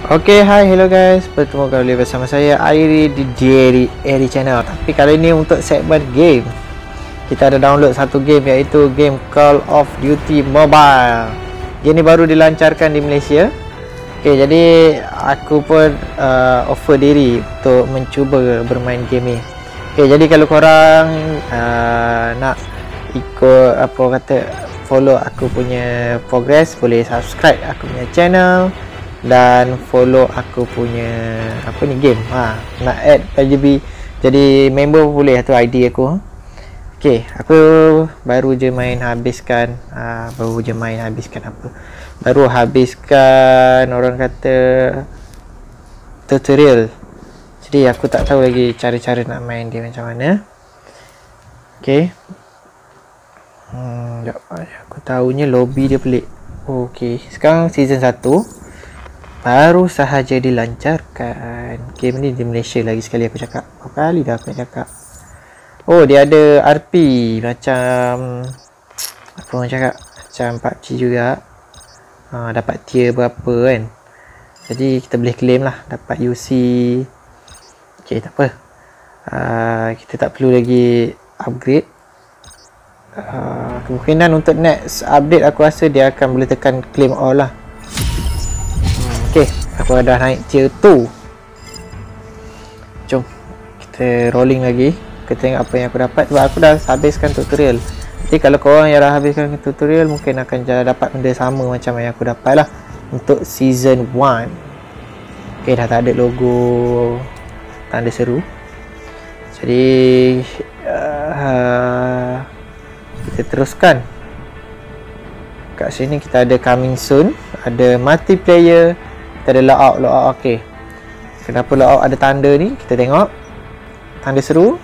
Okay, hi, hello guys. Bertemu kembali bersama saya Airi di Jerry Airi Channel. Tapi kali ini untuk segmen game. Kita ada download satu game iaitu game Call of Duty Mobile. Game ni baru dilancarkan di Malaysia. Okay, jadi aku pun uh, offer diri untuk mencuba bermain game ni. Okay, jadi kalau korang uh, nak ikut apa kata follow aku punya progress boleh subscribe aku punya channel dan follow aku punya apa ni game. Ha nak add PGB jadi member boleh tu ID aku. Okey aku baru je main habiskan ha, baru je main habiskan apa. Baru habiskan orang kata tutorial. Jadi aku tak tahu lagi cara-cara nak main dia macam mana. Okey. Hmm jap aku tahunya lobby dia pelik. Okey sekarang season 1 baru sahaja dilancarkan. Game ni di Malaysia lagi sekali aku cakap. Berapa kali dah aku nak cakap? Oh dia ada RP macam apa orang cakap? Macam PUBG juga. Ha, dapat tier berapa kan? Jadi kita boleh claim lah. Dapat UC ok tak apa. Uh, kita tak perlu lagi upgrade. Uh, kemungkinan untuk next update aku rasa dia akan boleh tekan claim all lah Okey, aku dah naik tier 2. Jom kita rolling lagi. Kita tengok apa yang aku dapat sebab aku dah habiskan tutorial. Jadi kalau korang yang dah habiskan tutorial mungkin akan dapat benda sama macam yang aku dapat lah untuk season 1. Okey, dah tak ada logo tanda seru. Jadi uh, kita teruskan. Kat sini kita ada coming soon, ada multiplayer kita ada logout logout okey kenapa logout ada tanda ni? Kita tengok. Tanda seru.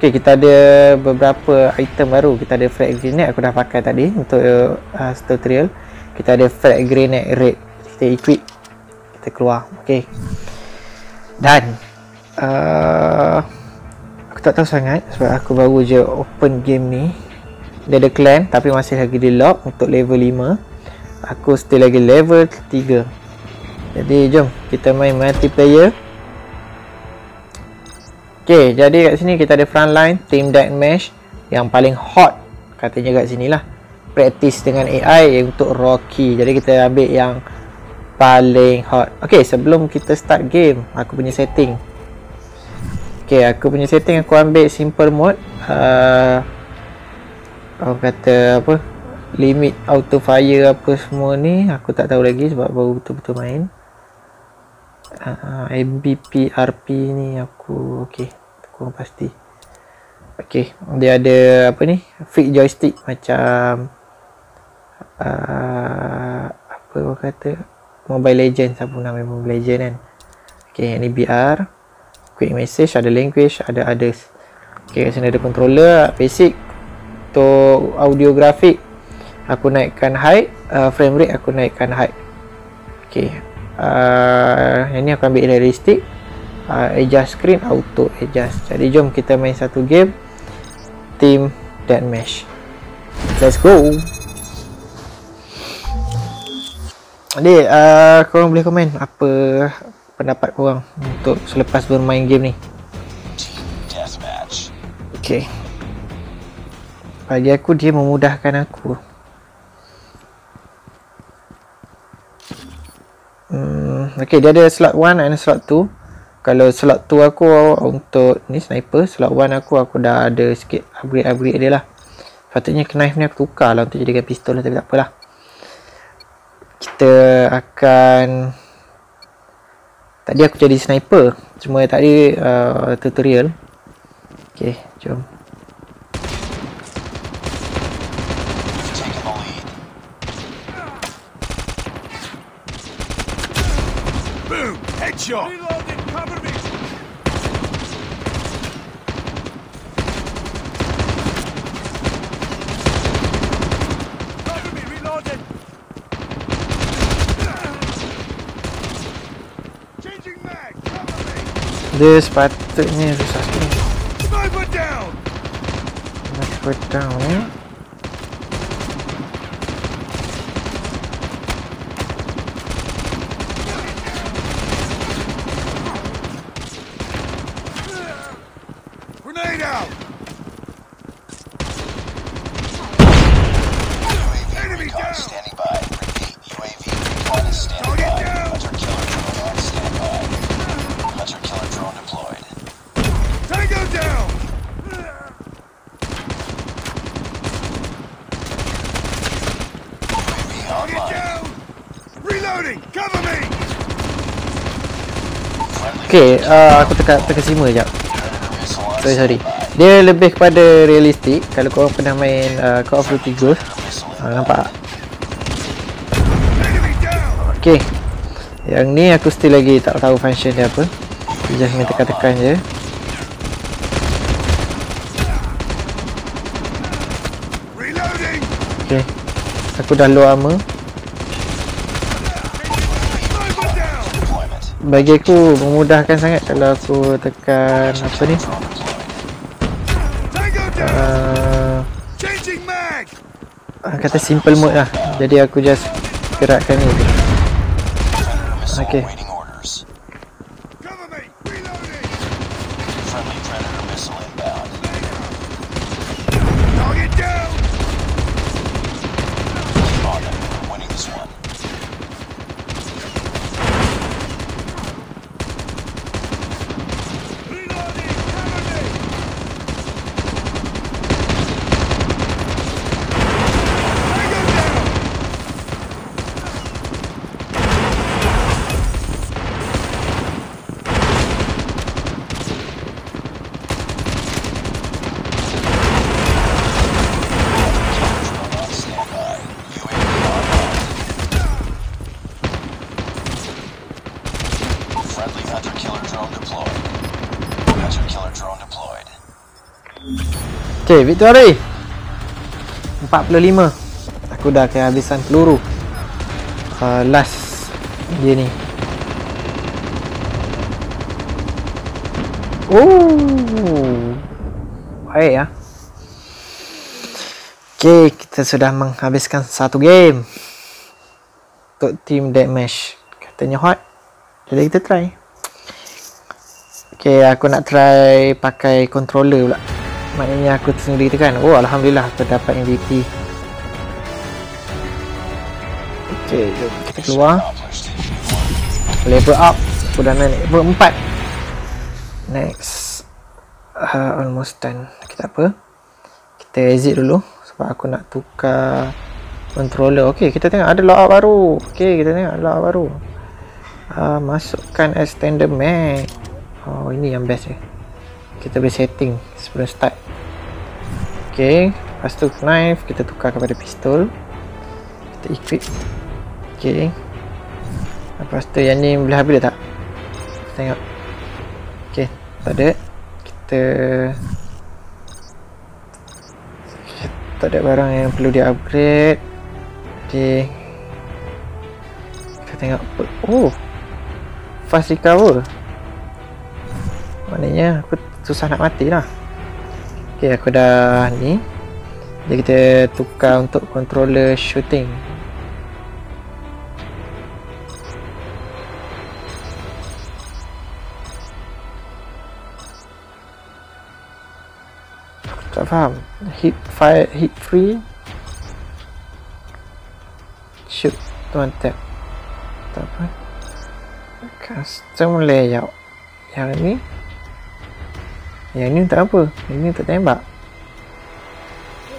Okey kita ada beberapa item baru. Kita ada frag grenade aku dah pakai tadi untuk uh, tutorial. Kita ada frag grenade red. Kita equip. Kita keluar. Okey dan uh, aku tak tahu sangat sebab aku baru je open game ni. Dia ada clan tapi masih lagi di lock untuk level 5 aku still lagi level 3 jadi jom kita main multiplayer. Ok jadi kat sini kita ada frontline team deathmatch. Yang paling hot katanya kat sini lah practice dengan AI untuk Rocky. Jadi kita ambil yang paling hot. Ok sebelum kita start game aku punya setting. Ok aku punya setting aku ambil simple mode. Uh, orang kata apa? Limit auto fire apa semua ni aku tak tahu lagi sebab baru betul-betul main uh, MBP RP ni aku okey aku pasti. Okey dia ada apa ni? Fix joystick macam uh, apa orang kata? Mobile Legends apa nama Mobile Legend kan? Okey ni BR quick message ada language ada others. Okey kat sini ada controller basic untuk audio grafik aku naikkan height uh, frame rate aku naikkan height. Okey uh, yang ni aku ambil realistic uh, adjust screen auto adjust jadi jom kita main satu game. Team deathmatch. Let's go. Adik, uh, korang boleh komen apa pendapat korang untuk selepas bermain game ni? Okay Bagi aku dia memudahkan aku Hmm, okay, dia ada slot 1 dan slot 2 Kalau slot 2 aku untuk ni sniper Slot 1 aku, aku dah ada sikit upgrade-upgrade dia lah. Patutnya knife ni aku tukar lah untuk jadikan pistol lah Tapi tak apalah. Kita akan Tadi aku jadi sniper Cuma tadi uh, tutorial. Okay, jom Headshot! Reloading, cover me! Cover me, reloading! Changing mag, cover me! Dia sepatutnya susah sikit Sniper down! Sniper down ya Okay, uh, aku teka terkesima sekejap. Sorry, sorry. Dia lebih kepada realistik Kalau korang pernah main uh, Call of Duty Ghost. Uh, Nampak? Tak? Okay Yang ni aku still lagi tak tahu function dia apa. Just main tekan-tekan je! Okay Aku dah low armor Sniper down! Bagi aku memudahkan sangat Kalau aku tekan Apa ni? Uh, Kata simple mode lah. Jadi aku just Gerakkan ni. Okay Waiting orders. Cover me! Reloading! Friendly Predator missile inbound. Target down! Keep on them. We're winning this one. Reloading! Cover me! Tango down! On standby. UAV online. Friendly hunter killer drone deployed. Hunter killer drone deployed. Okay, victory 45 Aku dah kehabisan peluru. Uh, Last Dia ni. Oh. Baik ya. Okay, kita sudah menghabiskan satu game. Untuk team deathmatch. Katanya hot. Jadi kita try. Okay, aku nak try pakai controller pula Maknanya aku sendiri tekan Oh Alhamdulillah aku dapat MVP Okay jom kita keluar. Level up. Aku dah naik level 4 Next. Uh, Almost done. Kita apa? Kita exit dulu. Sebab aku nak tukar Controller. Okay kita tengok ada loadout baru. Okay kita tengok loadout baru. Uh, Masukkan extender mag Oh ini yang best eh kita boleh setting sebelum start ok lepas tu knife kita tukar kepada pistol. Kita equip. Ok lepas tu yang ni boleh habis dah tak? Kita tengok. Ok tak ada. Kita tak ada barang yang perlu di upgrade. Ok kita tengok. Oh fast recover. Maknanya aku susah nak mati lah ok aku dah ni. Jadi kita tukar untuk controller shooting. Tak faham. Hit fire hit free. Shoot one tap. Tak apa. Custom layout. Yang ni yang ni untuk apa? Yang ni untuk tembak.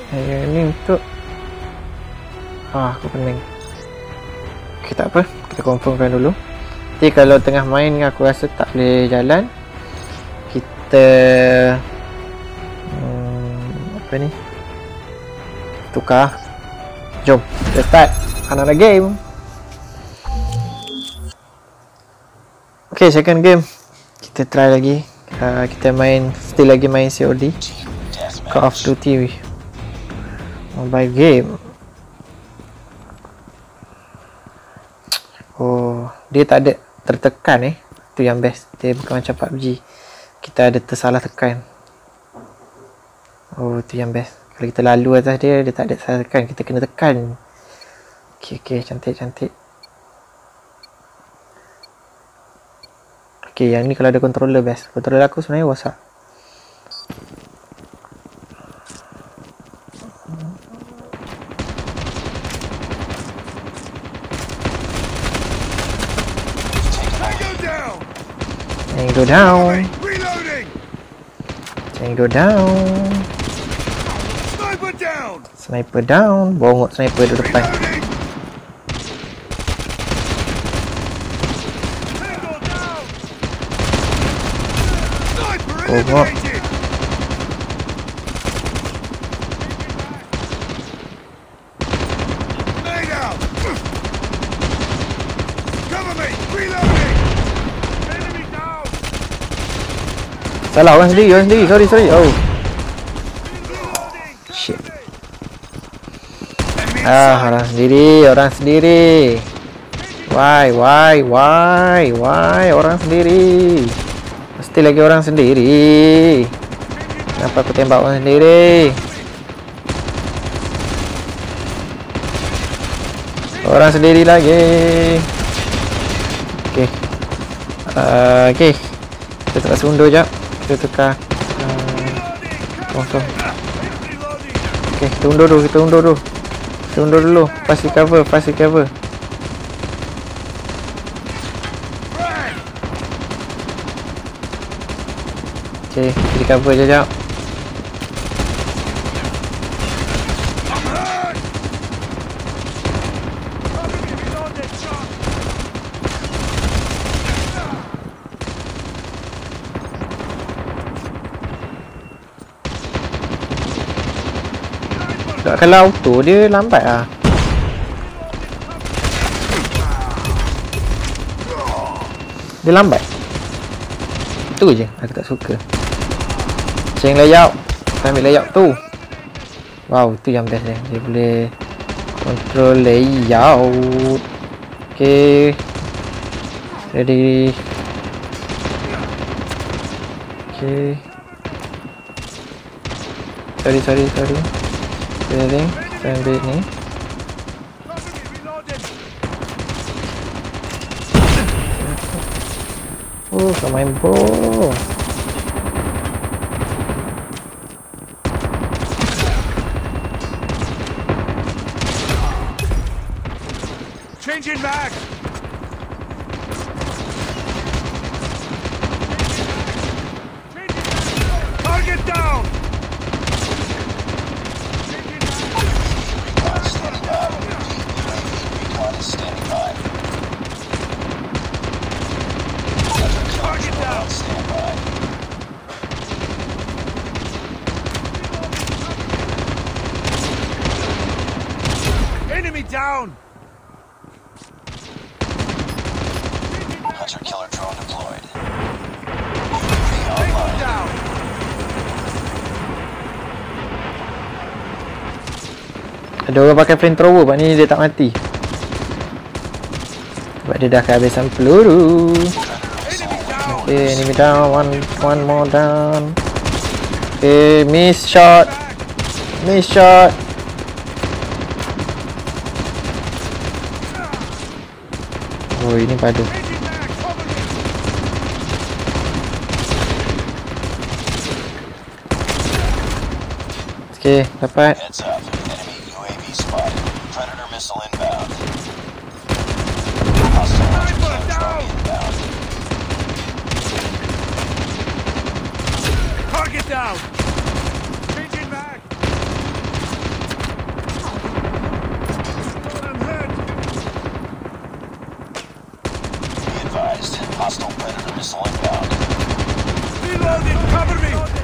Yang ni untuk ah aku pening. Ok tak apa. Kita confirmkan dulu. Nanti kalau tengah main aku rasa tak boleh jalan. Kita hmm, apa ni? Tukar. Jom kita start. Another game. Ok second game. Kita try lagi uh, kita main still lagi main COD. Call of Duty. Mobile game. Oh dia tak ada tertekan eh? Tu yang best. Dia bukan macam PUBG kita ada tersalah tekan. Oh tu yang best. Kalau kita lalu atas dia dia tak ada salah tekan. Kita kena tekan. Ok ok cantik cantik ok yang ni kalau ada controller best controller aku sebenarnya Tango down! Tango down Reloading! Tango down Sniper down! Sniper down Bongok sniper di depan Reloading! Tengok. Eliminated. Laid out. Cover me. Reloading. Enemy down. Salah orang sendiri, orang sendiri. Sorry, sorry. Oh, shit. Ah, orang sendiri, orang sendiri. Why, why, why, why orang sendiri? Mesti lagi orang sendiri. Kenapa aku tembak orang sendiri? Orang sendiri lagi. Okey. Uh, okey. Kita tukar sundur jap. Kita tukar uh, kosong. Reloading. Okey, kita undur dulu, kita undur dulu. Kita undur dulu. Pasti cover, pasti cover. Okey, kita cover je jap. I'm hurt. Cover me. Reloading. Shot. Tak kalau auto dia lambat ah. Dia lambat. Tu je aku tak suka. Change layout. Kita ambil layout tu. Wow, tu yang best dia. Dia boleh control layout. Okay. Ready. Okay. Sorry, sorry, sorry. Ready. Saya ambil ni. Oh, kau main bom. Changing back. Target down. Recon standing by. Recon is standing by. Target down. Stand by. Enemy down. Hunter killer drone deployed. Tango down. Ada orang pakai flamethrower Pak ni dia tak mati. Sebab dia dah kehabisan peluru. Okay, enemy down. One, one more down. Okay, miss shot. Miss shot. Oh, ini padu. Okay, dapat. Missile inbound. Reloading. Cover me.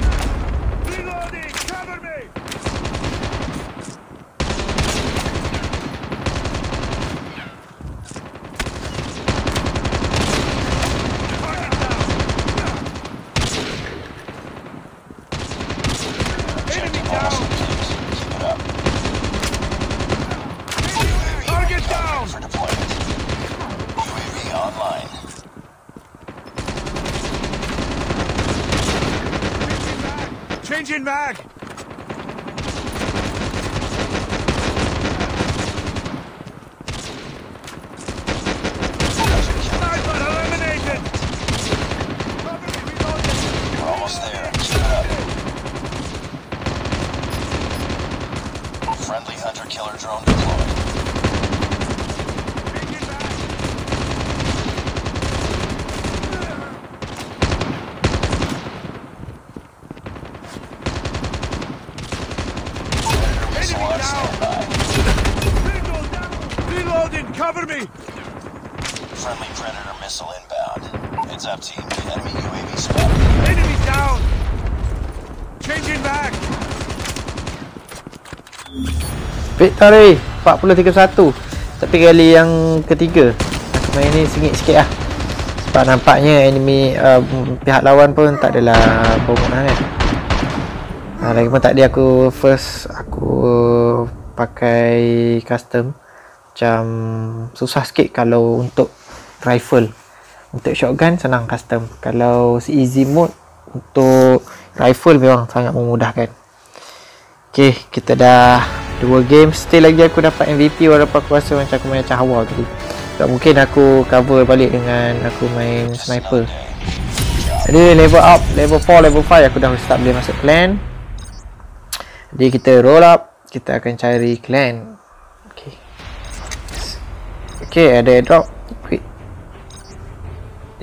Changing mag. Reloading. Cover me. Friendly predator missile inbound. Heads up, team. Enemy UAV spotted. Enemy down! Changing mag! Victory 40-31 Tapi kali yang ketiga Aku main ni sengit sikit lah Sebab nampaknya enemy uh, Pihak lawan pun tak adalah Bomok lah kan uh, Lagipun tadi aku first Aku Pakai Custom Macam Susah sikit kalau untuk Rifle. Untuk shotgun senang custom. Kalau easy mode Untuk Rifle memang sangat memudahkan. Okay, kita dah dua game. Still lagi aku dapat MVP walaupun aku rasa macam aku main macam hawa tadi tak mungkin aku cover balik dengan aku main sniper. Jadi level up level 4 level 5 aku dah start boleh masuk clan. Jadi kita roll up. Kita akan cari clan okay ada airdrop equip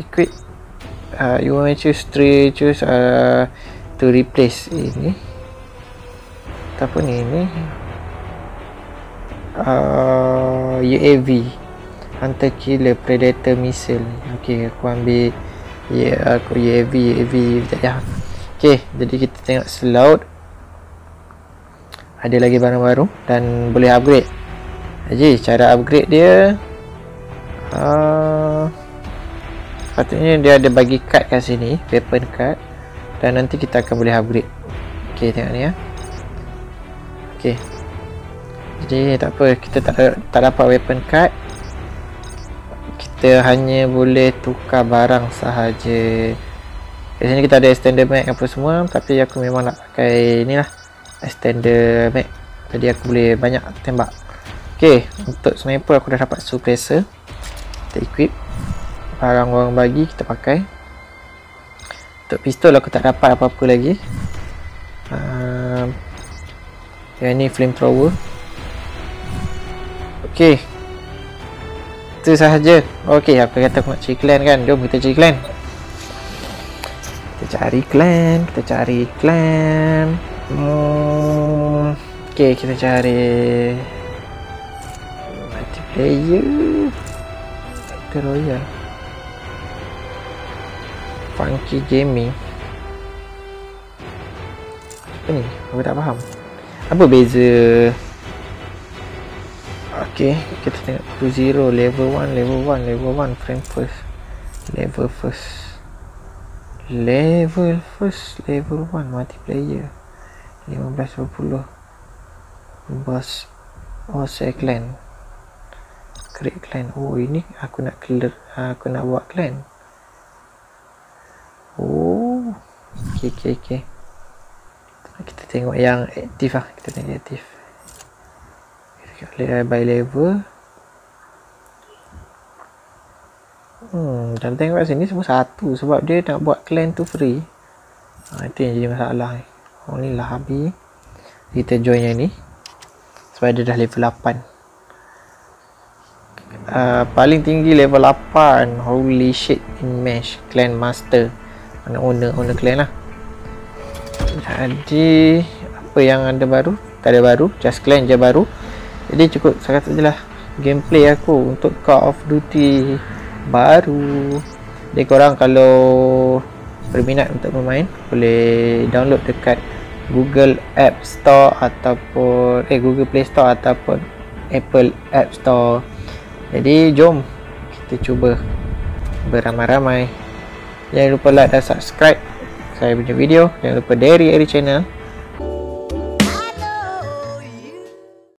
equip uh, you want to choose 3 choose uh, to replace ini. Apa ni ni uh, UAV Hunter Killer Predator Missile. Ok aku ambil yeah, aku UAV UAV sekejap ya. Ok jadi kita tengok slot ada lagi barang baru dan boleh upgrade. Jadi cara upgrade dia uh, patutnya dia ada bagi card kat sini weapon card dan nanti kita akan boleh upgrade. Ok tengok ni ya. Ok jadi tak apa. Kita tak tak dapat weapon card kita hanya boleh tukar barang sahaja. Kat sini kita ada extender mag apa semua. Tapi aku memang nak pakai ni lah extender mag. Jadi aku boleh banyak tembak. Ok untuk sniper aku dah dapat suppressor kita equip barang orang bagi kita pakai untuk pistol aku tak dapat apa-apa lagi uh, yang ni flamethrower Okey. Itu sahaja. Okey, apa kata aku nak cari clan kan? Jom kita cari clan. Kita cari clan, kita cari clan. Hmm. Okey, kita cari multiplayer. Battle Royale. Funky Gaming. Apa ni? Aku tak faham. Apa beza Okay, kita tengok 2-0 level 1, level 1, level 1 frame first level first level first level 1 multiplayer 15-20 boss saya clan create clan oh ini aku nak clear aku nak buat clan oh ok ok ok kita tengok yang aktif lah. Kita tengok aktif by level. Hmm dan tengok kat sini semua satu sebab dia nak buat clan tu free. Ha, itu yang jadi masalah oh ni lah habis. Kita join yang ni. Sebab dia dah level 8 Uh, paling tinggi level 8 holy shit in mesh. Clan master. Owner owner clan lah. Jadi apa yang ada baru? Tak ada baru. Just clan je baru. Jadi cukup saya kata je lah gameplay aku untuk Call of Duty baru. Jadi korang kalau berminat untuk bermain boleh download dekat Google App Store ataupun eh Google Play Store ataupun Apple App Store jadi jom kita cuba beramai-ramai. Jangan lupa like dan subscribe saya punya video. Jangan lupa dari Eri Channel